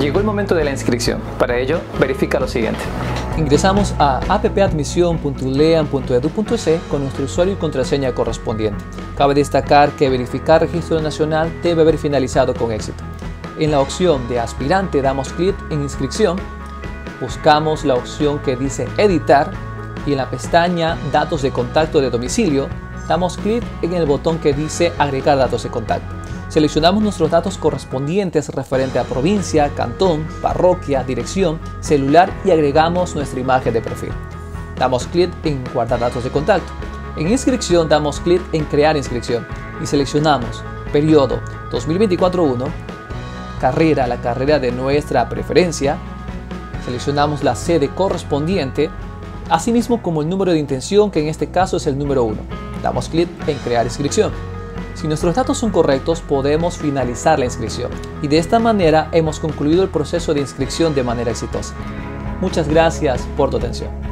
Llegó el momento de la inscripción. Para ello, verifica lo siguiente. Ingresamos a appadmisión.lean.edu.es con nuestro usuario y contraseña correspondiente. Cabe destacar que verificar registro nacional debe haber finalizado con éxito. En la opción de aspirante damos clic en inscripción, buscamos la opción que dice editar y en la pestaña datos de contacto de domicilio damos clic en el botón que dice agregar datos de contacto. Seleccionamos nuestros datos correspondientes referente a provincia, cantón, parroquia, dirección, celular y agregamos nuestra imagen de perfil. Damos clic en guardar datos de contacto. En inscripción damos clic en crear inscripción y seleccionamos periodo 2024-1, carrera, la carrera de nuestra preferencia, seleccionamos la sede correspondiente, asimismo como el número de intención que en este caso es el número 1. Damos clic en crear inscripción. Si nuestros datos son correctos, podemos finalizar la inscripción y de esta manera hemos concluido el proceso de inscripción de manera exitosa. Muchas gracias por tu atención.